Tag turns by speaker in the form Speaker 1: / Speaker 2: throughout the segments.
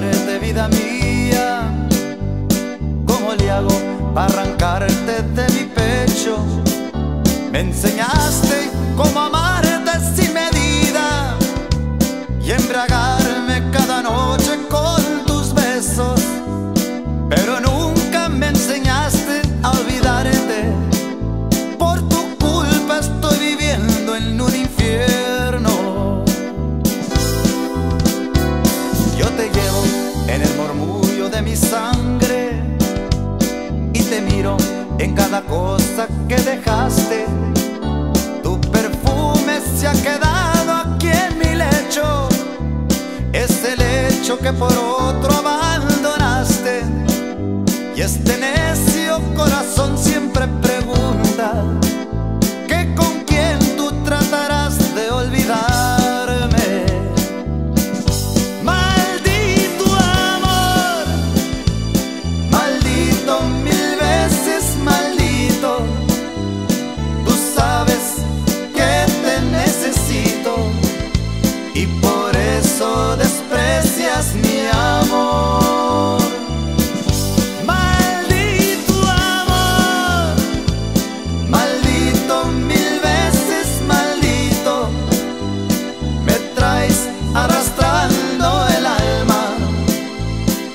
Speaker 1: olvidarte, vida mía. ¿Cómo le hago para arrancarte de mi pecho? Me enseñaste cómo amarte sin medida y embriagar. Mi sangre y te miro en cada cosa que dejaste. Tu perfume se ha quedado aquí en mi lecho. Es el que por otro abandonaste. Y este necio corazón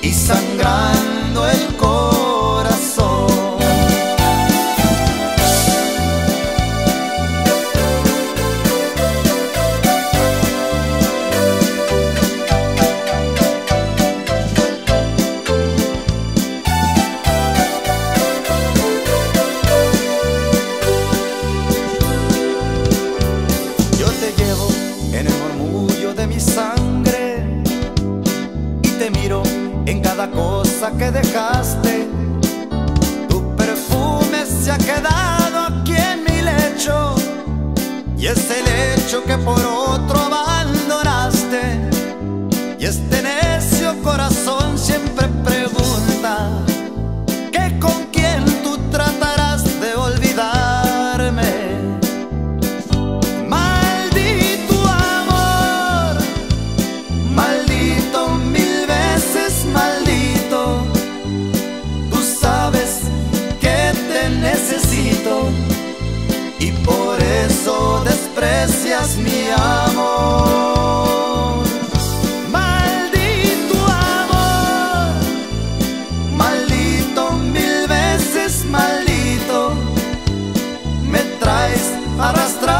Speaker 1: y sangrando el cosa que dejaste. Tu perfume se ha quedado aquí en mi lecho y es el hecho que por otro desprecias mi amor. Maldito amor, maldito mil veces maldito. Me traes arrastrando